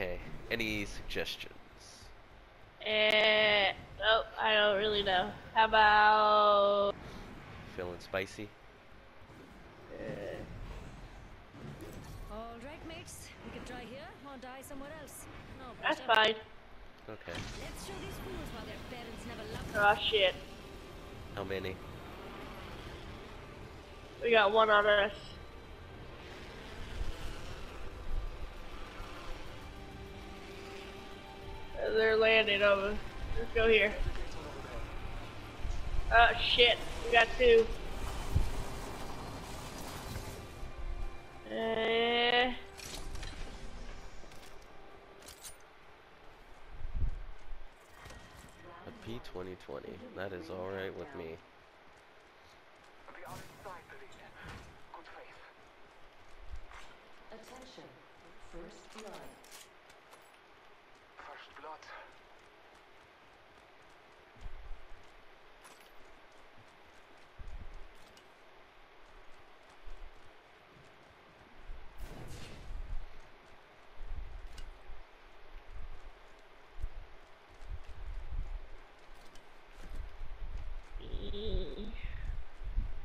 Okay. Any suggestions? Eh, oh, I don't really know. How about? Feeling spicy? All right, mates. We can try here or die somewhere else. No That's pressure. fine. Okay. Let's show these fools why their parents never loved them. Oh shit, How many? we got one on us. They're landing over. Let's go here. Oh shit, we got two. Eh. A P2020. That is alright with me. Attention. First blood. First blood.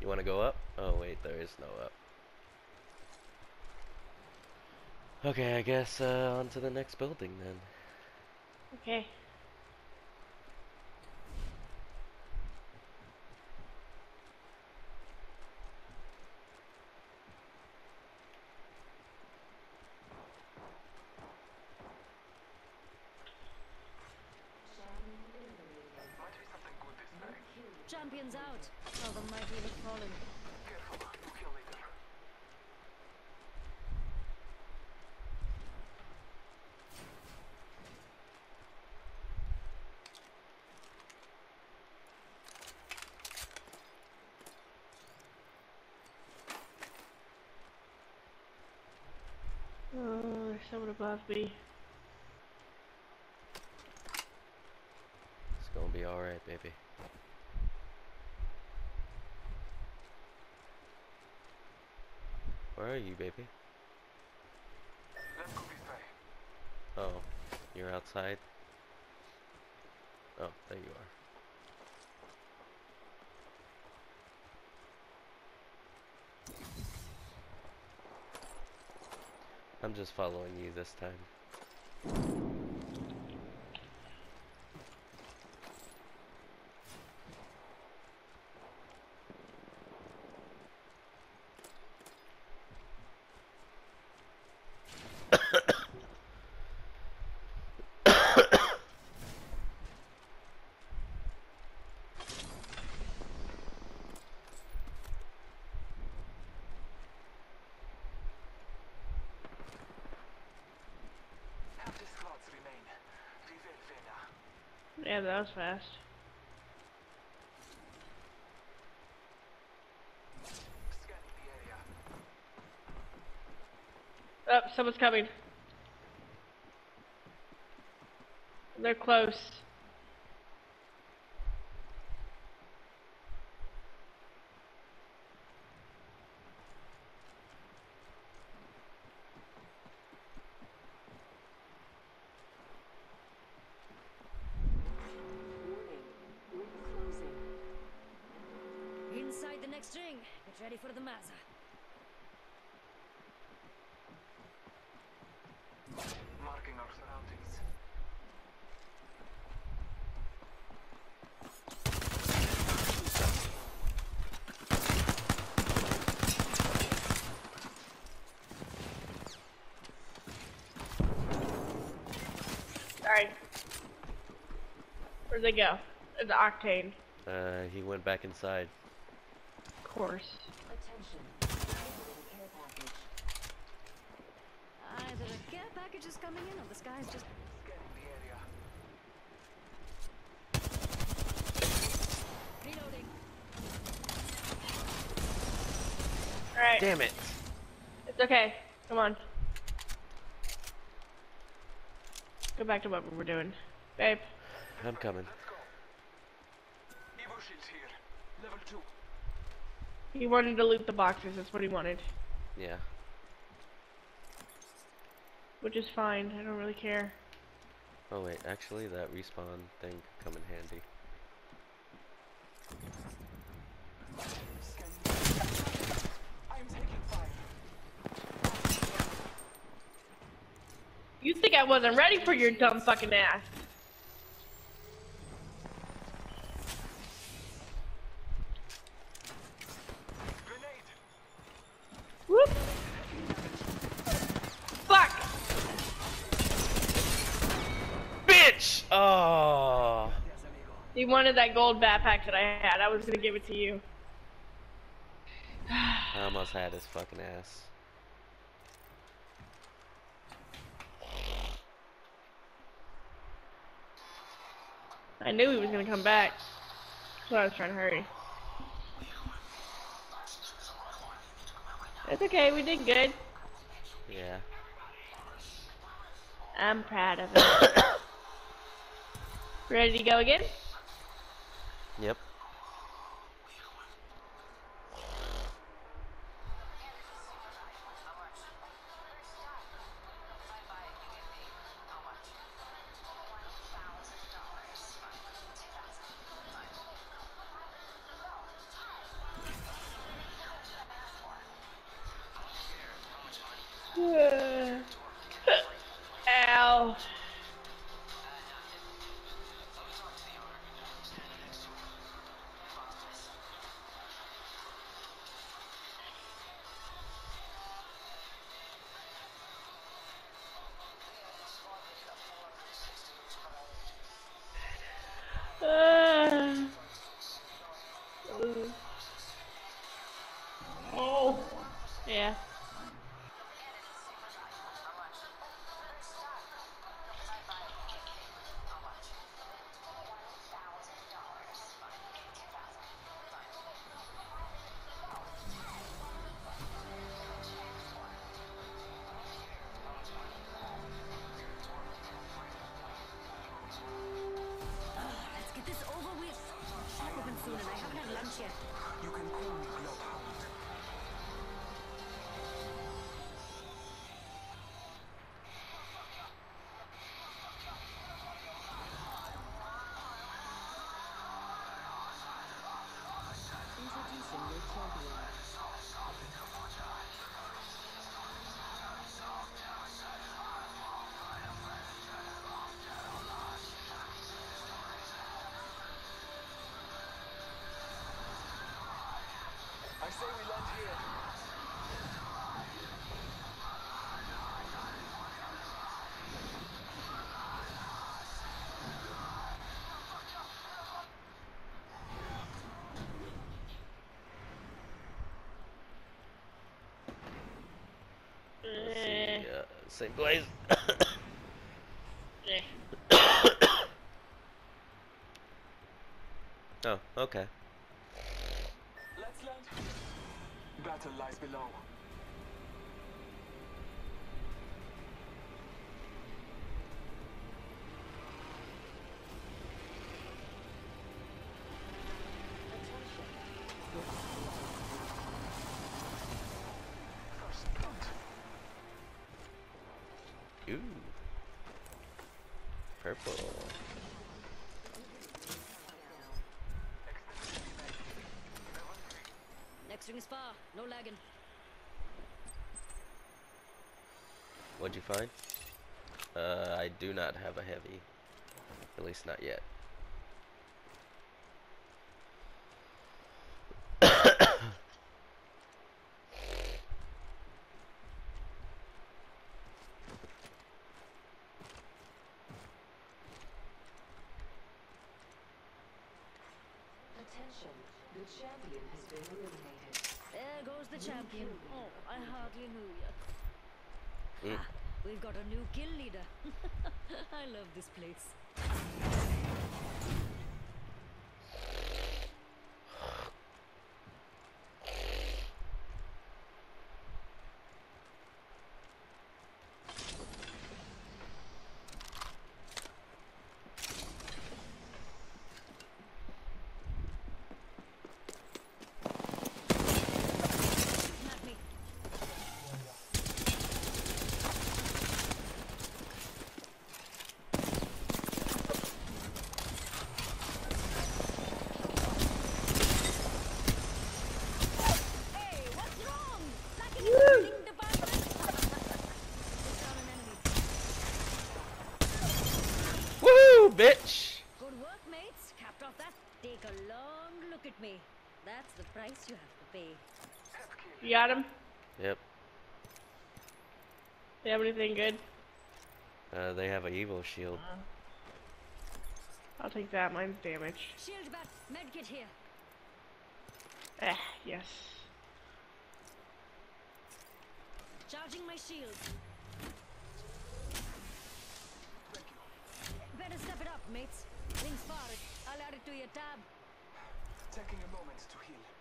You want to go up? Oh wait, there is no up. Okay, I guess uh, on to the next building then. Okay. Might be something good this way. Champions out. Oh, the mighty have fallen. Careful, no kill leader. Oh, there's someone above me. It's gonna be alright, baby. Where are you, baby? Let's go this way. Oh, you're outside? Oh, there you are. I'm just following you this time. Half the squads remain. We will win. That was fast. Oh, someone's coming. They're close. Warning. Ring closing. Inside the next ring. Get ready for the Maza. Marking our surroundings. Alright. Where'd they go? The octane. Uh, he went back inside. Of course. Attention. Delivering care. Either a care package is coming in or the sky's just Scanning the area. reloading. Alright. Damn it. It's okay. Come on. Go back to what we were doing. Babe. I'm coming. Evo shield here. Level 2. He wanted to loot the boxes, that's what he wanted. Yeah. Which is fine, I don't really care. Oh wait, actually that respawn thing could come in handy. Scanning. I am taking fire. You think I wasn't ready for your dumb fucking ass. Grenade. Whoop. Fuck! Bitch! Oh. He wanted that gold backpack that I had. I was gonna give it to you. I almost had his fucking ass. I knew he was gonna come back. That's why I was trying to hurry. It's okay, we did good. Yeah. I'm proud of it. Ready to go again? Yep. Soon and I haven't had lunch yet. You can call me Bloodhound. Introducing your champion. Same place. oh, okay. Let's land. Battle lies below. Next is far. No lagging. What'd you find? Uh, I do not have a heavy. At least not yet. Attention, the champion has been eliminated. There the champion. Oh, I hardly knew you. Mm. Ah, we've got a new kill leader. I love this place. bitch! Good work, mates. Capped off that. Take a long look at me. That's the price you have to pay. You got him? Yep. They have anything good? Uh, they have a Evo shield. I'll take that. Mine's damaged. Shield back. Medkit here. Eh, yes. Charging my shield. Better step it up, mates. Things far. I'll add it to your tab. Taking a moment to heal.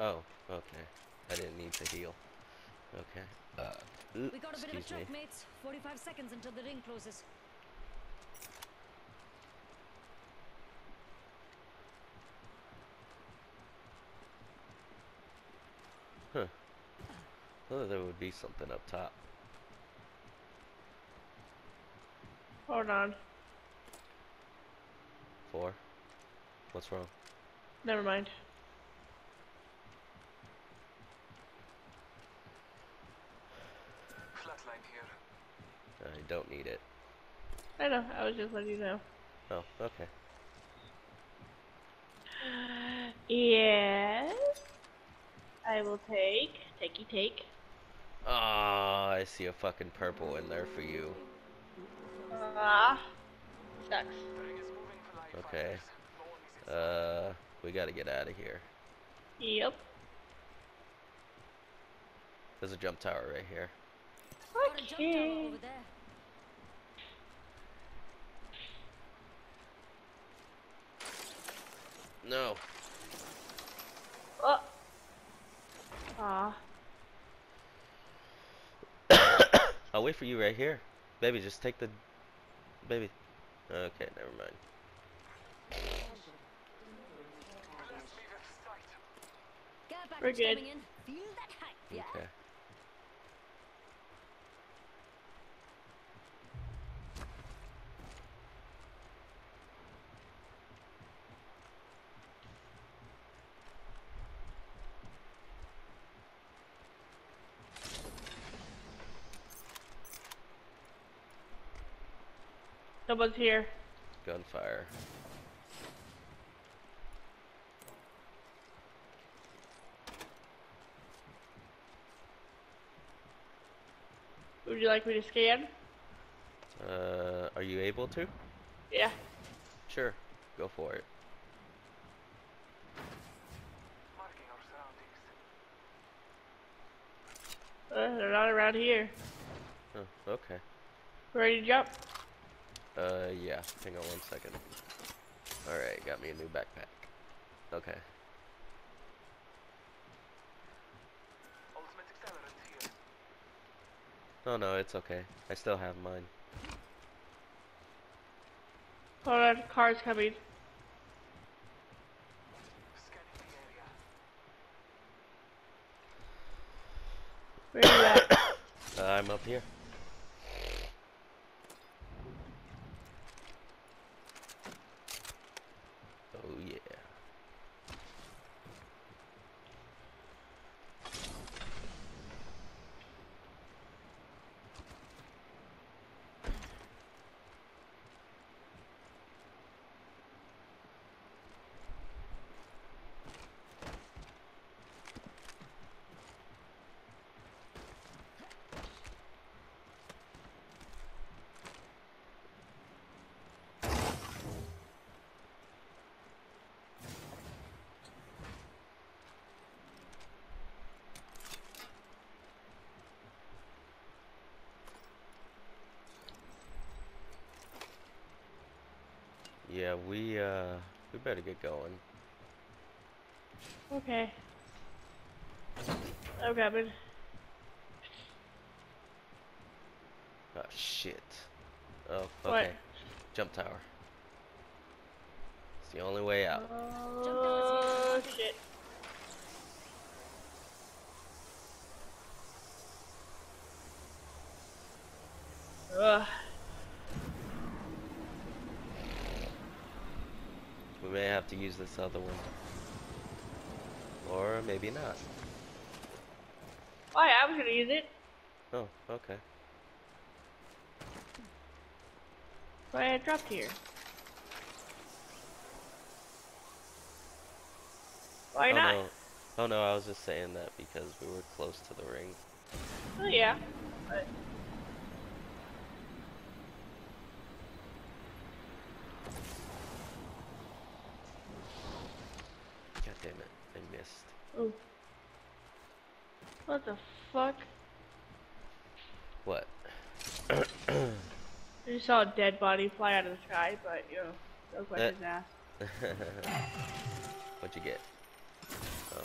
Oh, okay. I didn't need to heal. Okay. Uh, We got a bit of a excuse me. mates. 45 seconds until the ring closes. Huh. Thought there would be something up top. Hold on. Four. What's wrong? Never mind. I don't need it. I know. I was just letting you know. Oh, okay. Yes. I will take. Takey take. Ah, I see a fucking purple in there for you. Ah. Sucks. The ring is moving for life Okay. fighters. No one is inside. Uh, we gotta get out of here. Yep. There's a jump tower right here. Got a jump tower Okay. No. Oh. Ah. I'll wait for you right here. Baby, just take the... Baby. Okay, never mind. Attention. Bless me with sight. Care We're good. coming in. Feel that hype, yeah? Okay. Someone's here. Gunfire. Would you like me to scan? Uh, are you able to? Yeah. Sure. Go for it. Marking our surroundings. Uh, they're not around here. Oh, okay. Ready to jump? Uh, yeah. Hang on one second. Alright, got me a new backpack. Okay. Ultimate accelerant. No, no, it's okay. I still have mine. Hold on, car's coming. Scanning the area. Where are you at? Uh, I'm up here. Oh yeah. Yeah, we uh we better get going. Okay. I'm coming. Oh shit. Oh, What? okay. Jump tower. It's the only way out. Oh shit. Ugh. We may have to use this other one. Or maybe not. Oh, Why? I was gonna use it. Oh, okay. Why I dropped here? Why oh not? no. Oh no, I was just saying that because we were close to the ring. Oh yeah. But God damn it, I missed. oh. What the fuck? What? I just saw a dead body fly out of the sky, but you know, that was like Uh. his ass. What'd you get? Oh.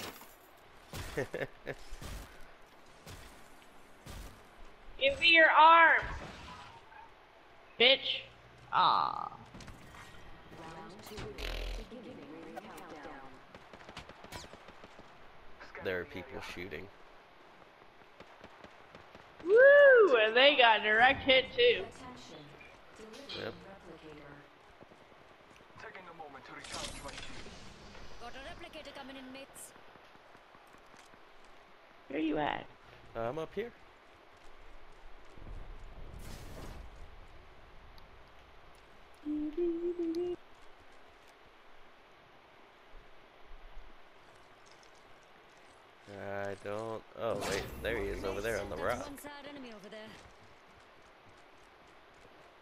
Give me your arm! Bitch! Ah. Round two. Beginning ring countdown. there are people shooting. Woo! And they got direct hit too. Attention. Delivering Yep. replicator. Taking a moment to recharge my shield. Got a replicator coming in, mates. Where you at? Uh, I'm up here. I don't. Oh wait, there he is over there on the That's rock. one sad enemy over there.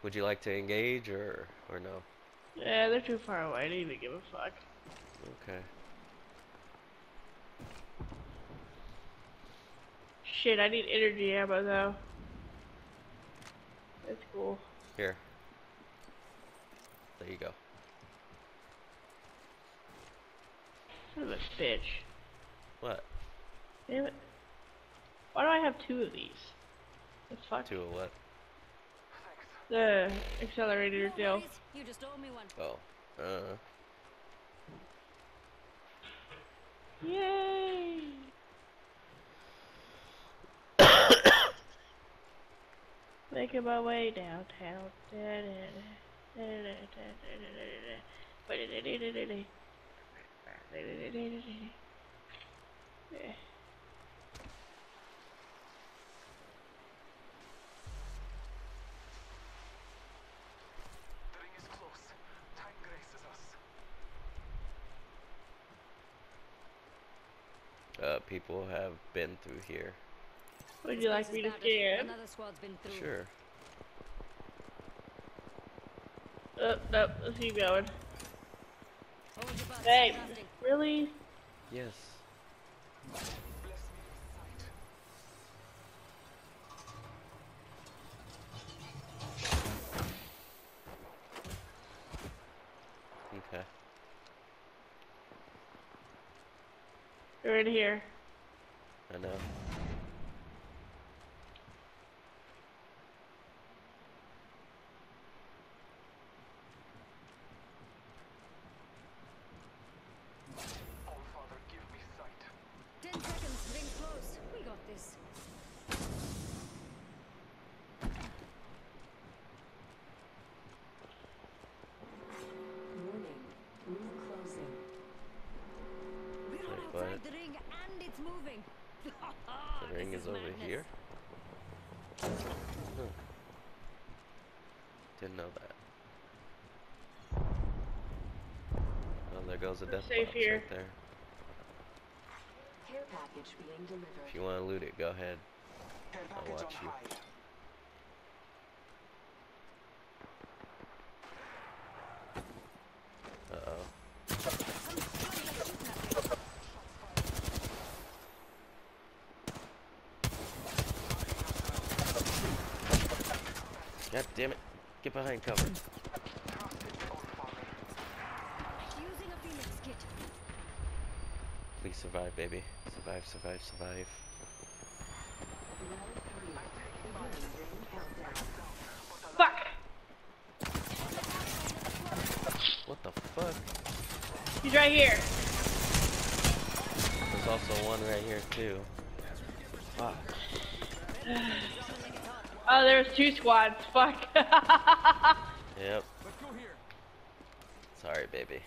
Would you like to engage or or no? Yeah, they're too far away. I didn't even give a fuck. Okay. Shit, I need energy ammo though. That's cool. Here. There you go. Son of a bitch. What? Damn it. Why do I have two of these? The fuck? Two of what? Thanks. The accelerator No deal. You just owe me one. Oh. Uh. Yay! Making my way downtown. The ring is close. Time graces us. Uh, people have been through here. Would you like me to started. Another squad's been through. Sure. Oh, nope, let's keep going. Hold your butts. Hey, really? Yes. Bless me with sight. Okay. They're in here. I know. All Father, give me sight. Ten seconds. Ring close. We got this. Warning. Ring closing. We're Wait, outside what? the ring and it's moving. The ring This is over madness. here. Huh. Didn't know that. Oh, there goes a death safe box here. right there. Care package being delivered. If you want to loot it, go ahead. I'll watch you. Uh oh. God damn it. Get behind cover. Survive, baby. Survive, survive, survive. Round three. Beginning ring countdown. Fuck! What the fuck? He's right here. There's also one right here, too. Fuck. Oh, there's two squads. Fuck. Yep. Sorry, baby.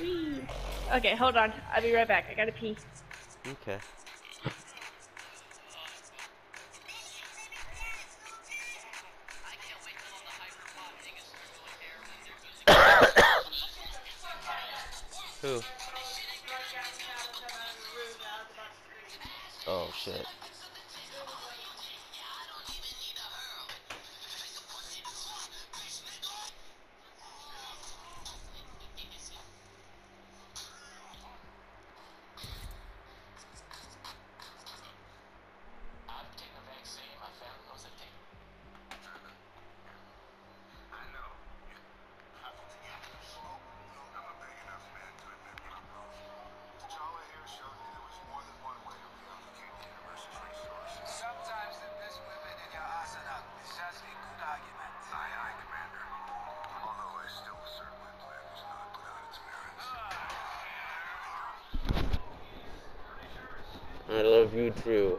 Whee. Okay, hold on. I'll be right back. I gotta pee. Okay. I love you too.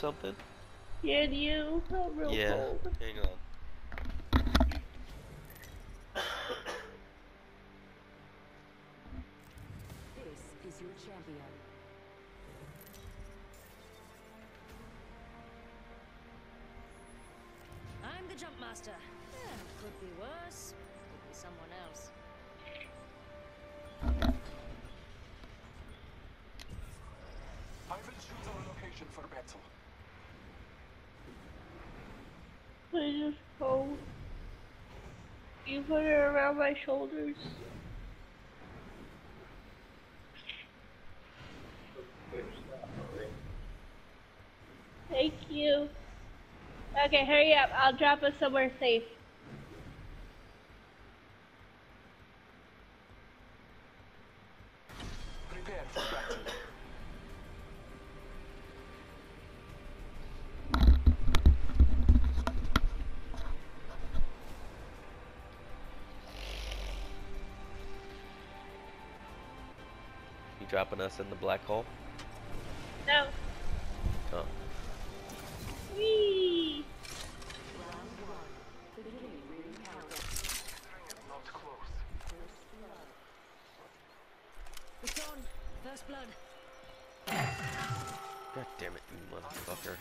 to bring you something? Can you? I'm real yeah. cold. Hang on. This is your champion. I'm the jump master. Yeah, could be worse. Could be someone else. I will choose our location for battle. I'm just cold. You put it around my shoulders. Thank you. Okay, hurry up. I'll drop us somewhere safe. Dropping us in the black hole? No. Oh. Whee! It's on. First blood. God damn it, you motherfucker.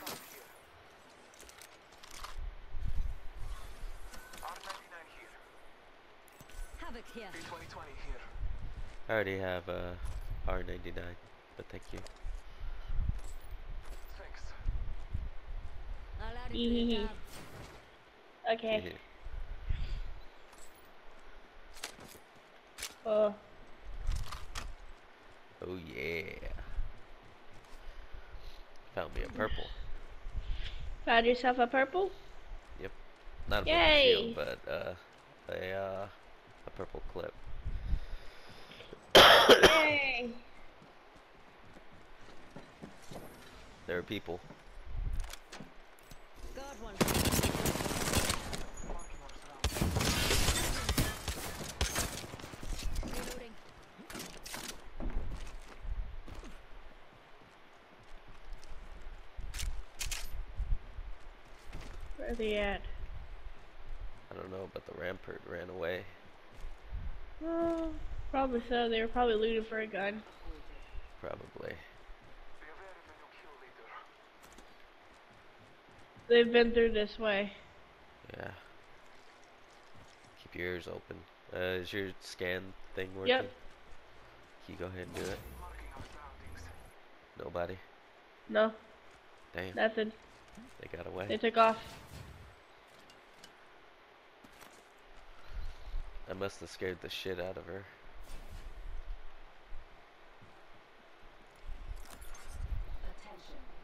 Havoc here. P2020 here. I already have a R99, but thank you. Thanks. I'll add it to your tab. Okay. Oh, Oh yeah. Found me a purple. found yourself a purple? Yep. Not a purple Yay. shield, but uh, a uh, a purple clip. Yay! There are people. Got one. Reloading. Where are they at? I don't know, but the rampart ran away. Oh, probably so. They were probably looting for a gun. Probably. Be aware of the new kill leader. They've been through this way. Yeah. Keep your ears open. Uh, is your scan thing working? Yep. Can you go ahead and do it? Marking our surroundings. Nobody. No, Damn. nothing. They got away. They took off. I must have scared the shit out of her.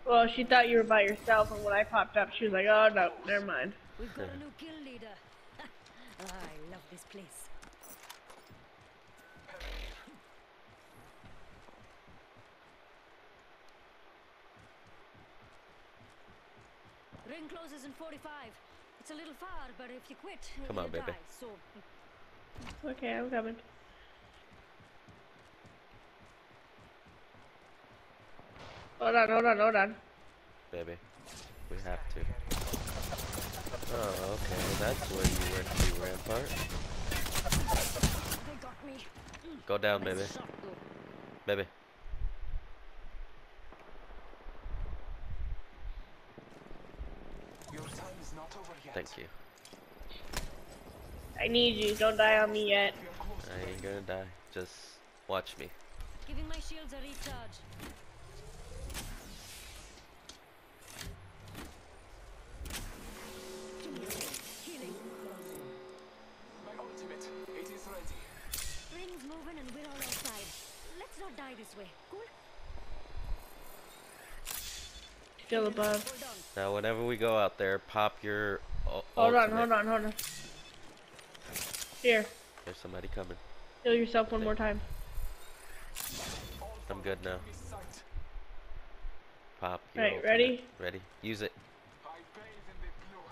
Well, she thought you were by yourself, and when I popped up, she was like, "Oh no, never mind." We've got a new kill leader. Ah, I love this place. Ring closes in 45. It's a little far, but if you quit, Come on, baby. die. So Okay, I'm coming. Hold on, hold on, hold on. Baby. We have to. Oh, okay. That's where you went to, Rampart. they got me. Go down, baby. Baby. Your time is not over yet. Thank you. I need you. Don't die on me yet. We are close I ain't gonna die. Just watch me. Giving my shields a recharge. Healing. My ultimate. It is ready. Ring's moving and we're all outside. Let's not die this way. Cool? Still above. Now, whenever we go out there, pop your. Hold on, hold on, hold on. Here, There's somebody coming. heal yourself one more time. I'm good now. Pop. Alright, ready? Ready. Use it. I bathe in the blue.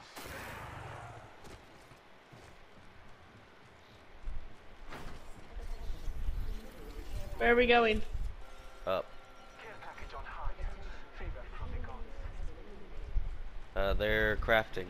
Where are we going? Up. Care package on high. Favor from the gods. Uh, they're crafting.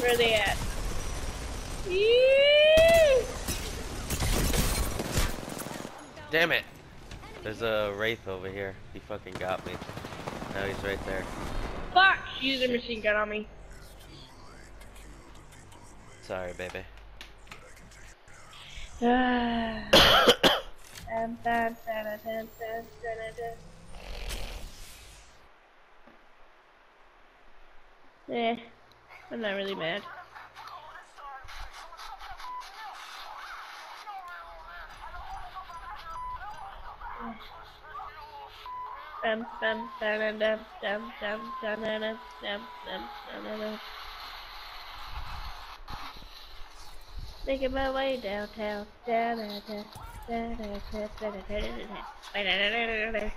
Where are they at? Damn it! There's a wraith over here. He fucking got me. Now he's right there. Fuck! She used a machine gun on me. Sorry, baby. Eh, I'm not really mad. Making my way downtown. downtown, downtown, downtown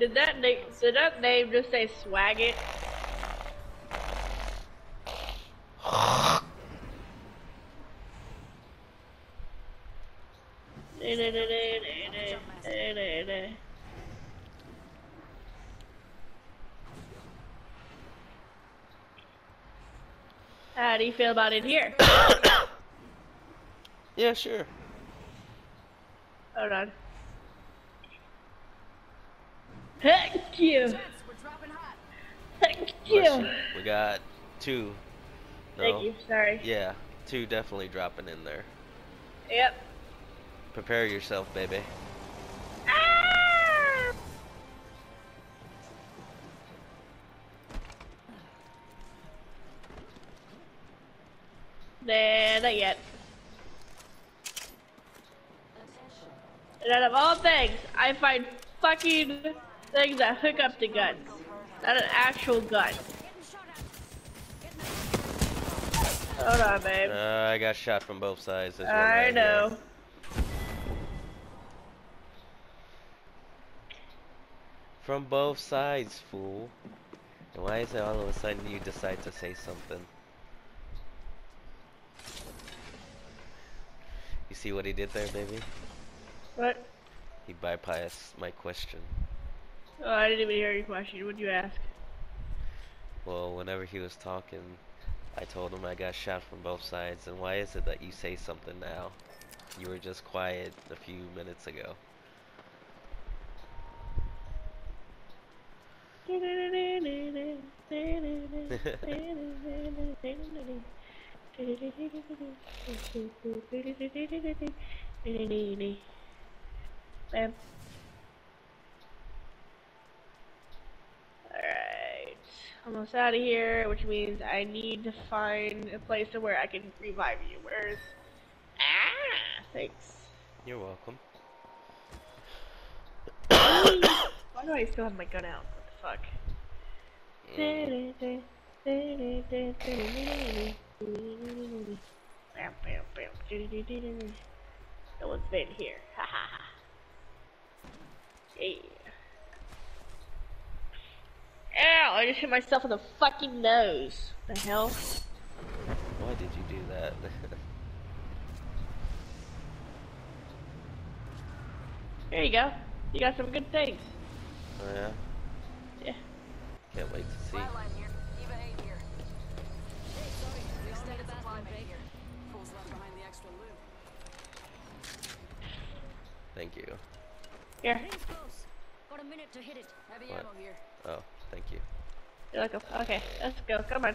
Did that name? Did that name just say swag it? How do you feel about it here? Yeah, sure. Hold on. Heck you! We're dropping hot. Heck you! you. We got two. No. Thank you. Sorry. Yeah, two definitely dropping in there. Yep. Prepare yourself, baby. Nah, not yet. And out of all things, I find fucking things that hook up to guns. Not an actual gun. Getting shot at. Hold on, babe. Uh, I got shot from both sides. There's I here. know. From both sides, fool. And why is it all of a sudden you decide to say something? See what he did there, baby? What? He bypassed my question. Oh, I didn't even hear your question. What'd you ask? Well, whenever he was talking, I told him I got shot from both sides. And why is it that you say something now? You were just quiet a few minutes ago. Bam. Alright. Almost out of here, which means I need to find a place to where I can revive you. Where's. Ah! Thanks. You're welcome. Why do I still have my gun out? What the fuck? Mm. No one's been here. Ha ha ha. Yeah. Ow! I just hit myself in the fucking nose. The hell? Why did you do that? There you go. You got some good things. oh yeah? Yeah. Can't wait to see. Thank you. Here. Got a minute to hit it. Heavy What? ammo here. Oh, thank you. You're like, a- okay, let's go. Come on.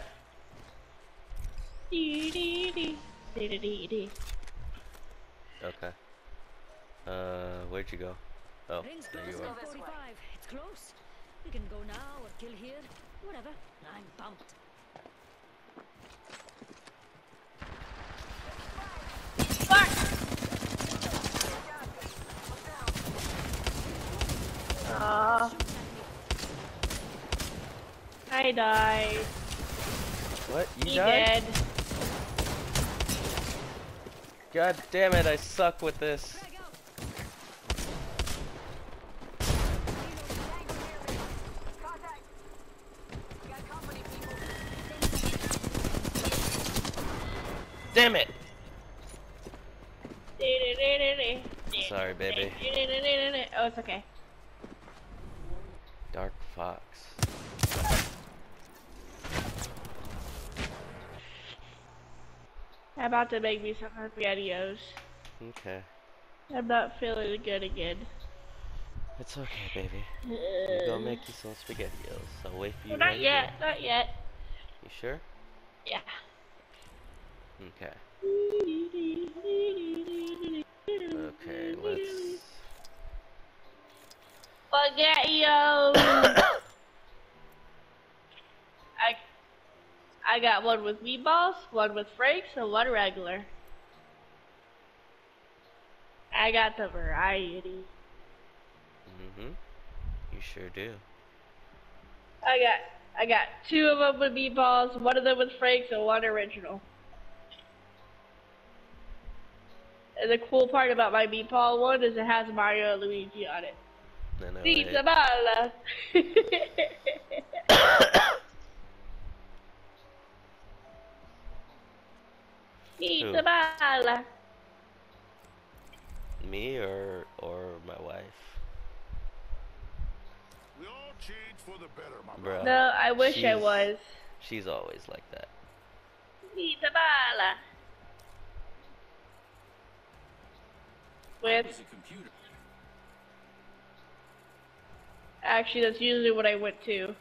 Dee dee dee. Dee dee dee dee. Okay. Uh, where'd you go? Oh, Rings there you are. This way. 45. It's close. We can go now or kill here. Whatever. I'm pumped. Fuck! I died. What? You He died? dead. God damn it, I suck with this. Frag out. Contact! We got company, people. Damn it! Sorry, baby. Oh, it's okay. Fox. I'm about to make me some spaghettios. Okay. I'm not feeling good again. It's okay, baby. I'm gonna make you some spaghettios. I'll wait for you Uh, not right yet, not yet. You sure? Yeah. Okay. Okay, let's... Spaghettios! I, I got one with meatballs, one with franks, and one regular. I got the variety. Mm-hmm. You sure do. I got I got two of them with meatballs, one of them with Frank's, and one original. And the cool part about my meatball one is it has Mario and Luigi on it. I know, Pizza right? balla. Pizza balla. Me or or my wife? We all change for the better, my Bruh. No, I wish I was. She's always like that. Pizza balla. With actually, that's usually what I went to.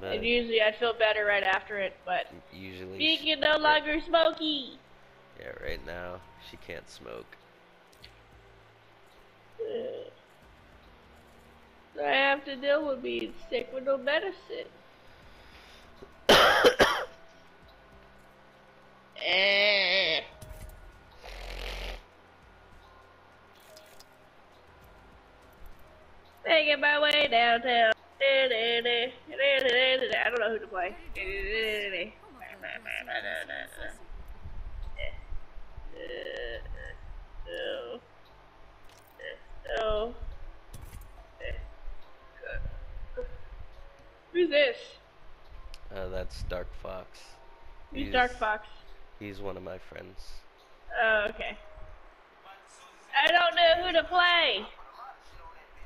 But And usually I feel better right after it, but usually, being she- no longer smoky. yeah, right now she can't smoke. I have to deal with being sick with no medicine. Eh. Making my way downtown. I don't know who to play. Oh. Who's this? Uh, that's Dark Fox. Who's Dark Fox? He's one of my friends. Oh, okay. I don't know who to play.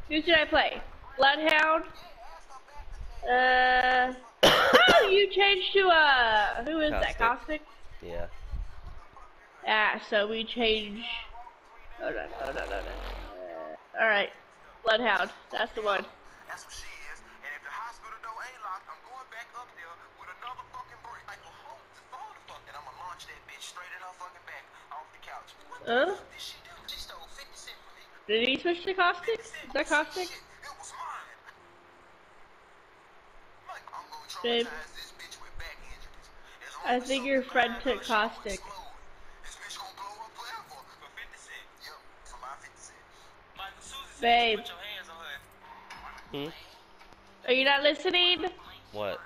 Who should I play? Bloodhound? Uh. oh, you changed to uh. Who is that? Caustic. Caustic? Yeah. Ah, so we change. Hold on, hold on, hold on. Uh, Alright. Bloodhound. That's the one. That's what she is. And if the hospital door ain't locked, I'm going back up there with another fucking brick. Like, oh, hold the phone the fuck. And I'm gonna launch that bitch straight in her fucking back off the couch. What the Huh? fuck did she do? She stole 50 cent from me. Did he switch to Caustic? Is that Caustic? Shit, it was mine. Like, I'm Babe. traumatize this bitch with back injuries. As long I think your friend took her, she gonna Caustic. explode. This bitch gonna blow up forever for 50 cent. Yep, for my 50 cent. Michael Susie Babe. put your hands on her. Hmm? Are you not listening? What?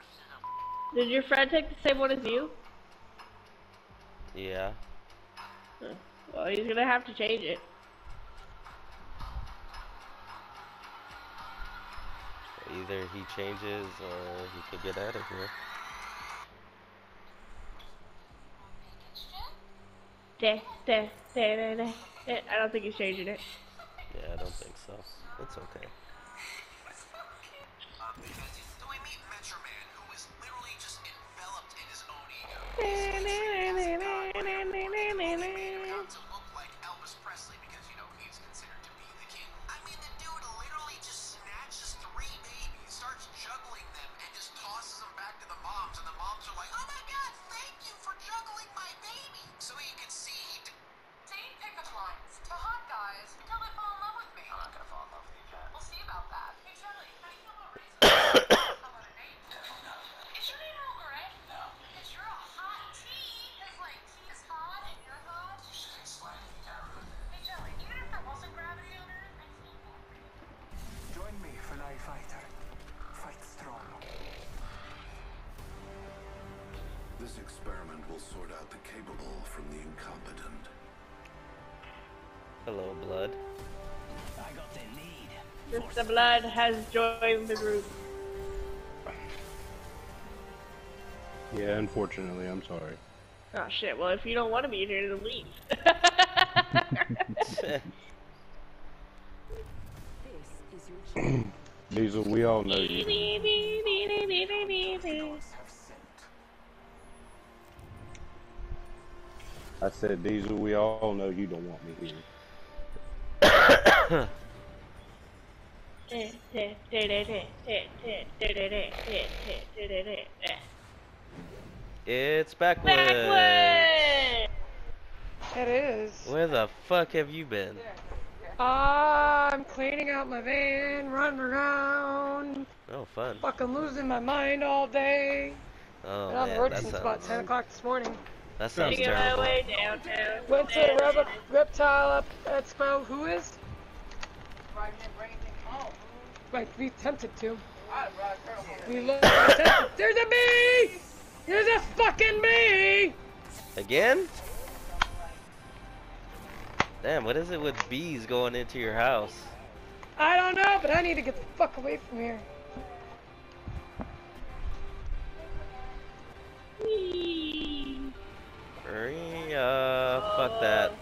Did your friend take the same one as you? Yeah. Well, he's gonna have to change it. Either he changes or he could get out of here. Da, da, da, da, da. Eh, I don't think he's changing it. Yeah, I don't think so. It's okay. Will sort out the capable from the incompetent. Hello, blood. The Blood has joined the group. Yeah, unfortunately, I'm sorry. Oh shit, well if you don't want to be here, then leave. Diesel, we all know you. I said, Diesel, we all know you don't want me here. It's backwards. Backward! It is. Where the fuck have you been? I'm cleaning out my van, running around, Oh, fun. fucking losing my mind all day. Oh and I've man, worked that since about 10 o'clock this morning. That sounds Making my terrible. way downtown. Went to Rep- Reptile up Expo. Who is? Might be tempted to. We look. There's a bee! There's a fucking bee! Again? Damn, what is it with bees going into your house? I don't know, but I need to get the fuck away from here. Hurry up. Fuck that.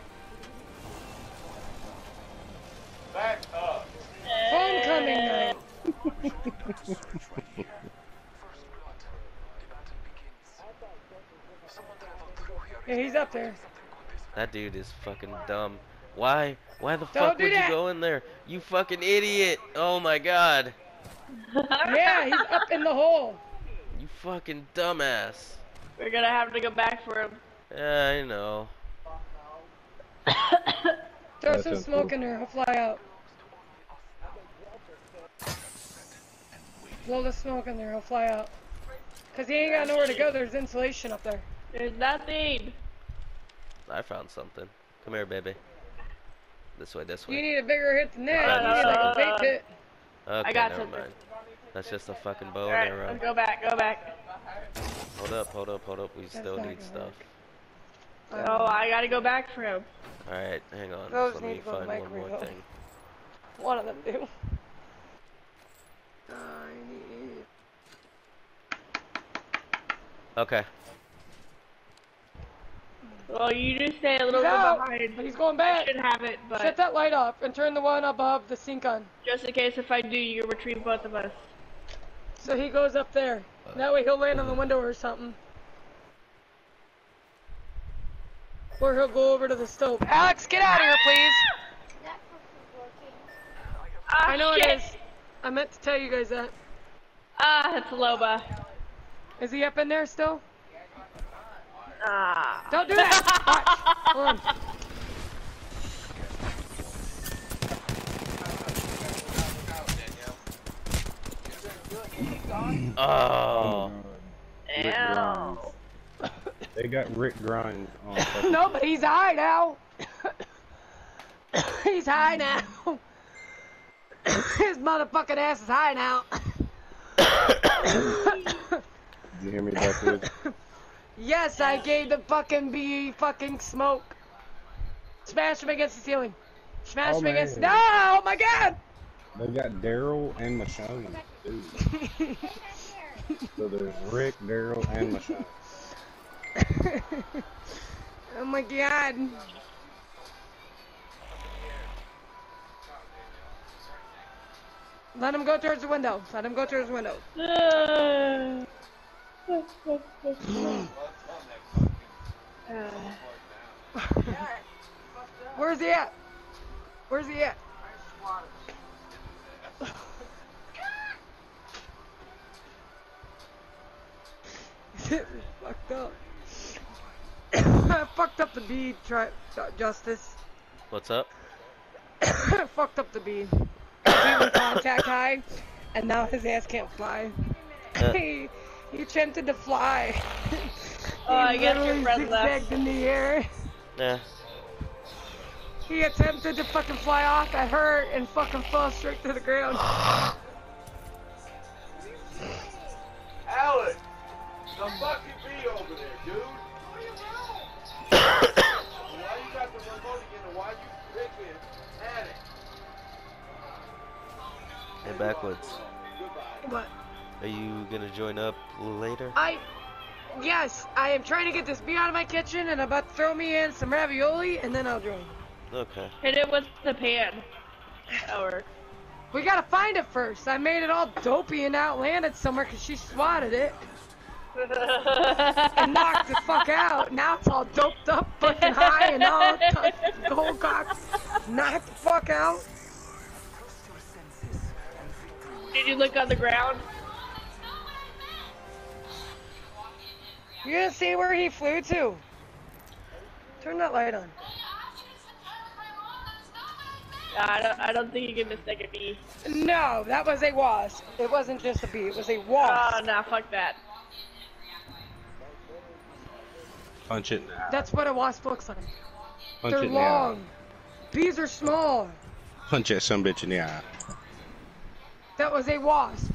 Back up. Homecoming night. Yeah, he's up there. That dude is fucking dumb. Why? Why the Don't fuck would that. you go in there? You fucking idiot! Oh my god. Yeah, he's up in the hole. You fucking dumbass. We're gonna have to go back for him. Yeah, I know. Throw some smoke in there, he'll fly out. Blow the smoke in there, he'll fly out. Cause he ain't got nowhere to go, there's insulation up there. There's nothing. I found something. Come here, baby. This way, this way. You need a bigger hit than that. Found You need like a something. vape hit. Okay, got never something. mind. That's just a fucking bow Alright, and arrow. let's go back, go back. Hold up, hold up, hold up. We still need stuff. work. Oh, I gotta go back for him. Alright, hang on. Those Let me to go to find one more microwave. thing. One of them do. I need. Okay. Well, you just stay a little He's bit out. behind. He's going I back. should have it, but Set that light off and turn the one above the sink on. just in case if I do, you retrieve both of us. So he goes up there. Uh, that way he'll land on the window or something. Or he'll go over to the stove. Alex, get out of here, please. Ah, I know shit. it is. I meant to tell you guys that. Ah, it's Loba. Is he up in there still? Ah. Don't do that. Watch. Hold on. Oh. Rick Grimes. They got Rick Grimes on. No, but he's high now. he's high now. His motherfucking ass is high now. Did you hear me, Backwoods? yes, I gave the fucking bee fucking smoke. Smash him against the ceiling. Smash Oh, him against. No, oh my god. They got Daryl and Michonne. Dude. so there's Rick, Daryl, and Michonne. oh my god. Let him go towards the window. Let him go towards the window. Where's he at? Where's he at? fucked up. I fucked up the bee, try, Justice. What's up? fucked up the bee. He was contact high, and now his ass can't fly. Uh. he, he attempted to fly. Oh, I he guess your literally friend left. zigzagged in the air. Nah. He attempted to fucking fly off at her and fucking fell straight to the ground. Alex, the fucking bee over there, dude. And why you freaking at it? Hey, backwoods. What? Are you gonna join up later? I, yes, I am trying to get this bee out of my kitchen and about to throw me in some ravioli and then I'll join. Okay. Hit it with the pan. Or We gotta find it first. I made it all dopey and outlanded somewhere because she swatted it and knocked the fuck out. Now it's all doped up, fucking high, and all the gold cock knocked the fuck out. Did you look on the ground? You gonna see where he flew to? Turn that light on. I don't. I don't think you can mistake a bee. No, that was a wasp. It wasn't just a bee. It was a wasp. Oh no, fuck that. Punch it in. That's what a wasp looks like. Punch They're it in the long. Bees are small. Punch that some bitch in the eye. That was a wasp.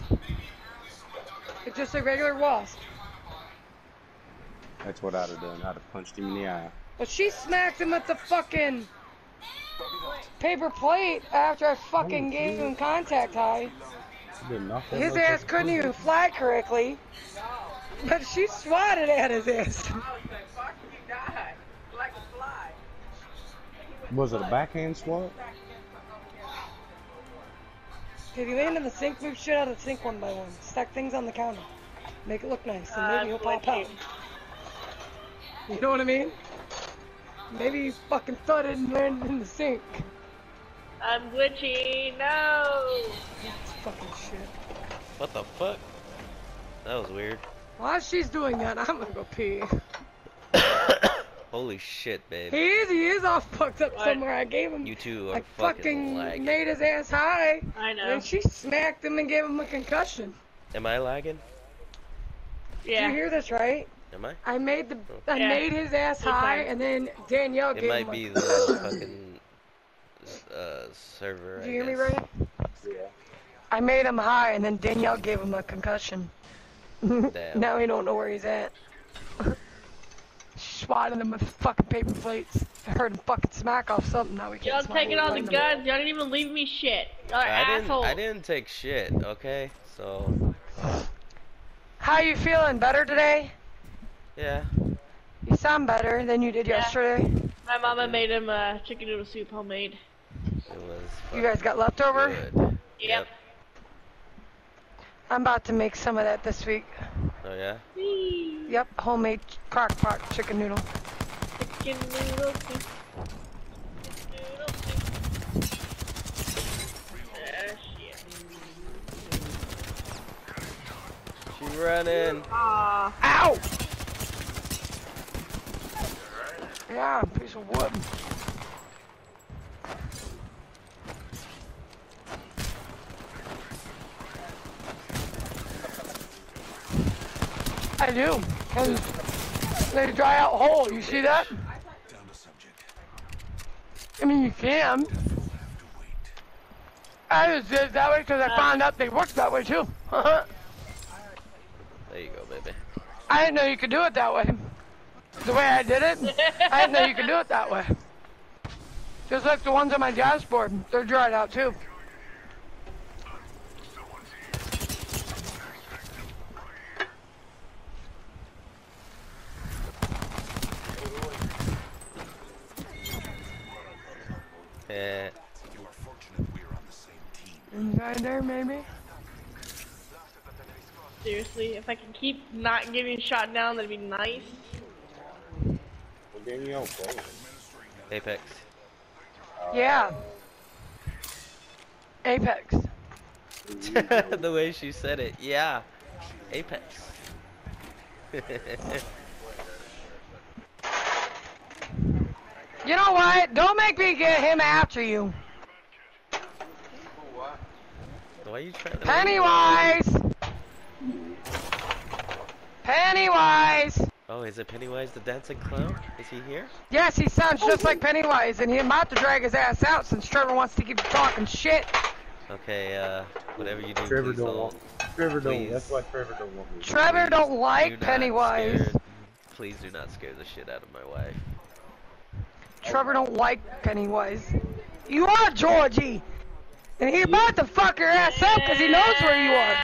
It's just a regular wasp. That's what I'd have done. I'd have punched him in the eye. But she smacked him with the fucking paper plate after I fucking gave him contact high. Didn't knock that His ass couldn't even fly correctly. But she swatted at his ass. Was it a backhand swat? If you land in the sink, move shit out of the sink one by one. Stack things on the counter. Make it look nice, and maybe he'll pop out. You know what I mean? Maybe you fucking thudded and landed in the sink. I'm glitchy, No. That's fucking shit. What the fuck? That was weird. While she's doing that, I'm gonna go pee. Holy shit, babe. He is, he is all fucked up What? somewhere. I gave him, You two are I fucking, fucking lagging. made his ass high. I know. And she smacked him and gave him a concussion. Am I lagging? Did Yeah. you hear this right? Am I? I made the, I Yeah. made his ass Big high, time. and then Danielle It gave him. It might be a the concussion. fucking uh, server. Do I you hear me guess. right? I made him high, and then Danielle gave him a concussion. Damn. now he don't know where he's at. Swatted him with fucking paper plates. I heard him fucking smack off something. Now we can't. Y'all taking all the guns. Y'all didn't even leave me shit. Y'all are I didn't. I didn't take shit. Okay, so How you feeling? Better today? yeah. You sound better than you did Yeah. yesterday. My mama made him uh, chicken noodle soup homemade. It was. You guys got leftover? Good. Yep. I'm about to make some of that this week. Oh yeah. Yep, homemade crock pot chicken noodle. Chicken noodle soup. Noodle soup. Ah, shit. She running. Aw. Ow! Yeah, piece of wood. I do. And they dry out whole. You see that? I mean, you can. I just did it that way because I found out they work that way too. There you go, baby. I didn't know you could do it that way. The way I did it, I didn't know you could do it that way. Just like the ones on my dashboard, they're dried out too. Eh. Inside there, maybe. Seriously, if I can keep not getting shot down, that'd be nice. Well, Danielle, bro. Apex. Yeah. Apex. the way she said it. Yeah. Apex. You know what? Don't make me get him after you. Why are you trying to? Pennywise! Pennywise! Oh, is it Pennywise the dancing clown? Is he here? Yes, he sounds just like Pennywise, and he's about to drag his ass out since Trevor wants to keep talking shit. Okay, uh, whatever you do, Trevor please don't don't. want. Trevor don't. That's why Trevor don't want me. Trevor Please don't like not Pennywise. scare- please do not scare the shit out of my wife. Trevor don't like Pennywise. You are Georgie! And he about to fuck your ass up because he knows where you are.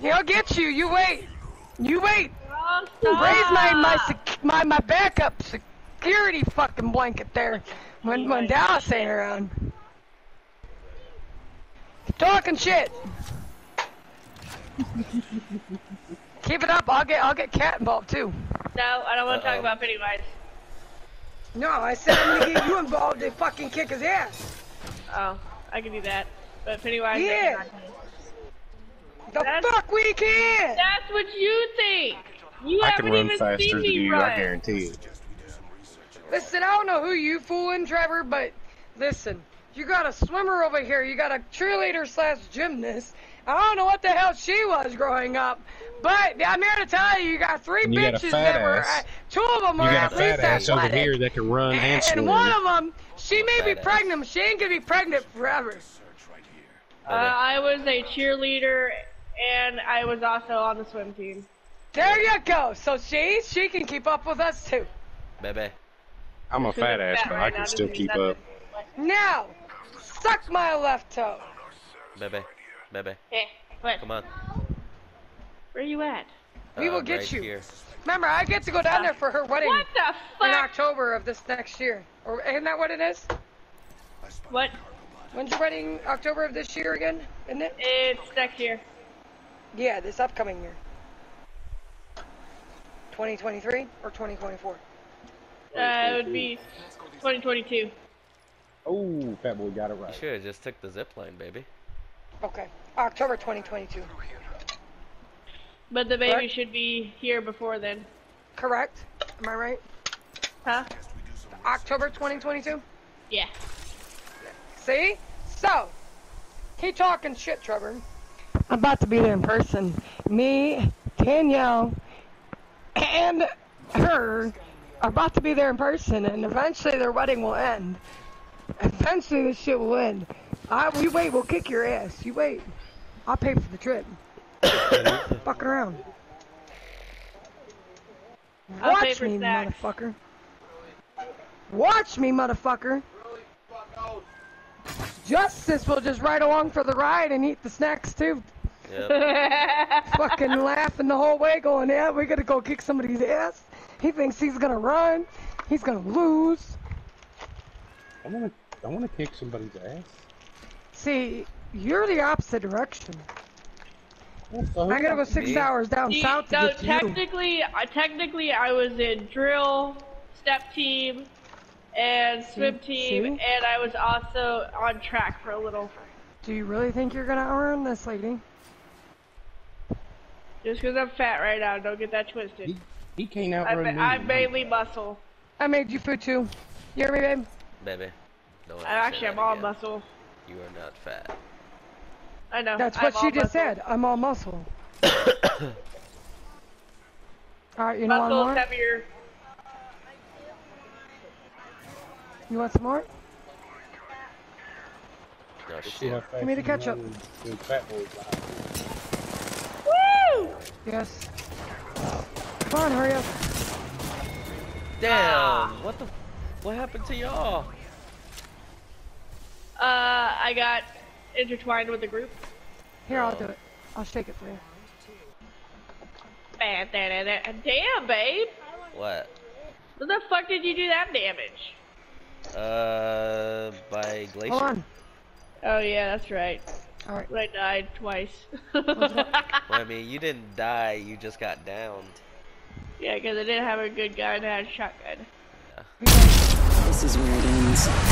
He'll get you. You wait. You wait. Oh, Raise my my sec- my my backup security fucking blanket there when when Dallas ain't around. Talking shit. Keep it up. I'll get I'll get cat involved too. No, I don't want to Uh-oh. talk about Pennywise. No, I said I'm gonna get you involved to fucking kick his ass. Oh, I can do that. But Pennywise, Yeah. cannot. The That's- fuck we can. That's what you think. You I haven't can run even faster seen than me you. run. I guarantee it. Listen, I don't know who you fooling, Trevor, but listen, you got a swimmer over here, you got a cheerleader slash gymnast. I don't know what the hell she was growing up, but I'm here to tell you, you got three And you got a bitches fat that were, ass. uh, two of them You were got at a least fat ass over here that can run and And swim. one of them, she may be ass. pregnant, she ain't gonna be pregnant forever. Uh, I was a cheerleader and I was also on the swim team. There you go. So she she can keep up with us too. Bebe. I'm a fat ass, but I can still keep up. Now, suck my left toe. Bebe. Bebe. Hey, what? Come on. Where are you at? We will Uh, get right you. Here. Remember, I get to go down there for her wedding What the in? October of this next year. Or isn't that what it is? What? When's your wedding? October of this year again, isn't it? It's next year. Yeah, this upcoming year. 2023 or 2024? Uh, it would be 2022. Oh, fat boy got it right. You should have just took the zip line, baby. Okay, October 2022. But the baby Correct. should be here before then. Correct? Am I right? Huh? October 2022? Yeah. See? So, keep talking shit, Trevor. I'm about to be there in person. Me, Danielle, and her are about to be there in person, and eventually their wedding will end. Eventually this shit will end. I, we wait, we'll kick your ass. You wait. I'll pay for the trip. Fucking around. I'll Watch me, snacks. motherfucker. Watch me, motherfucker. Justice will just ride along for the ride and eat the snacks too. Yep. Fucking laughing the whole way, going, "Yeah, we're gonna go kick somebody's ass." He thinks he's gonna run. He's gonna lose. I wanna, I wanna kick somebody's ass. See, you're the opposite direction. So I gotta go six Me? hours down See, south to no, get to you. technically, I technically I was in drill, step team, and swim See? team, See? and I was also on track for a little. Do you really think you're gonna outrun this lady? Just because I'm fat right now, don't get that twisted. He, he can't I'm, me. I'm mainly muscle. I made you food too. You hear me, babe? Baby. Don't ever I actually say am all muscle. You are not fat. I know. That's I'm what all she just muscle. said. I'm all muscle. Alright, you know what Muscle's more? heavier. You want some more? No See shit. how fast Give me the you ketchup. run when fat boys behind you. Woo! Yes. Come on, hurry up. Damn. What the? What happened to y'all? Uh, I got intertwined with the group. Here, I'll do it. I'll shake it for you. Damn, babe. What? What the fuck did you do that damage? Uh, by glacier. Hold on. Oh yeah, that's right. Alright. I died twice. Well, I mean, you didn't die. You just got downed. yeah, because I didn't have a good gun. I had a shotgun. This is where it ends.